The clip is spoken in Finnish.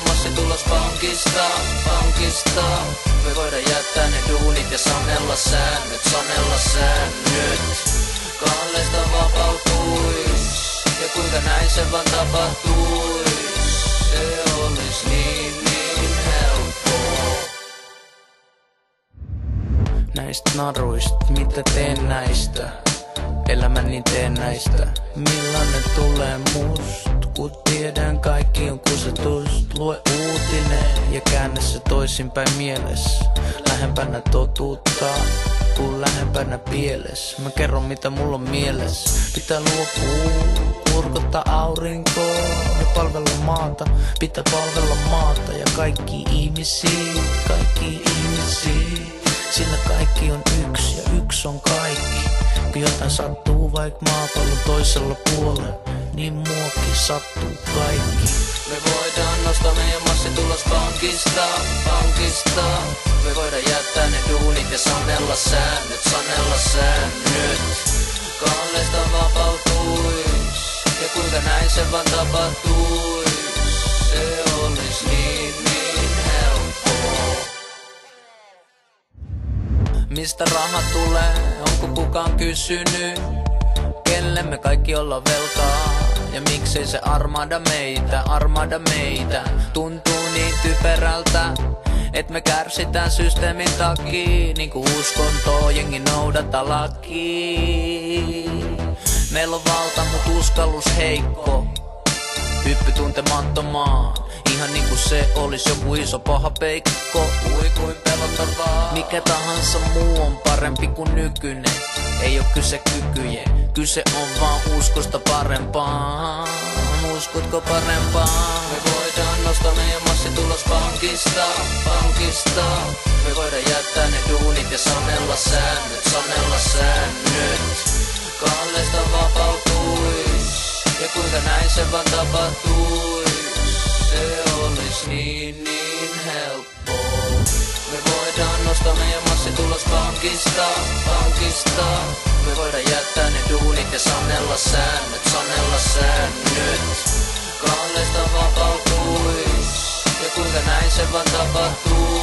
meidän massi tulos pankista, pankista. Me voidaan jättää ne duunit ja sanella säännöt, sanella säännöt. Kallesta vapautuis, ja kuinka näin se vaan tapahtuis. Se olis niin, niin helppoa. Näistä naruista, mitä teen näistä? Elämäni teen näistä. Millainen tulee must, kun tiedän kaikki on kusetust. Lue uutinen ja käännä se toisinpäin mielessä. Lähempänä totuutta, tuu lähempänä pieles. Mä kerron mitä mulla on mielessä. Pitää luopua, kurkottaa aurinkoa ja palvella maata. Pitää palvella maata ja kaikki ihmisiä, kaikki ihmisiä. Sillä kaikki on yksi ja yksi on kaikki. Kun jotain sattuu vaikka maapallon toisella puolella, niin muokin sattuu kaikki. Me voidaan pankista, pankista. Me voidaan jättää ne duunit ja sanella säännöt, sanella säännöt. Kallesta vapautuis, ja kuinka näin se vaan tapahtuis. Se olis niin, niin helppoa. Mistä raha tulee, onko kukaan kysynyt? Kelle me kaikki olla velkaa? Ja miksei se armada meitä, armada meitä Tuntuu typerältä, et me kärsitään systeemin takia Niinku uskonto, jengi noudata laki. Meillä on valta, mut uskallus heikko. Hyppy tuntemattomaan Ihan niinku se olisi joku iso paha peikko. Ui kuin pelottavaa Mikä tahansa muu on parempi kuin nykyinen Ei oo kyse kykyjen. Kyse on vaan uskosta parempaan. Uskotko parempaan? Me voidaan pankista, pankista Me voidaan jättää ne duunit ja sanella säännöt, sanella säännöt. Kallesta vapautuis. Ja kuinka näin se vaan tapahtuis? Se olis niin niin helppoa Me voidaan nostaa meidän massi tulos pankista, pankista. Me voidaan jättää ne duunit ja sanella säännöt, sanella vapautuis ja kuinka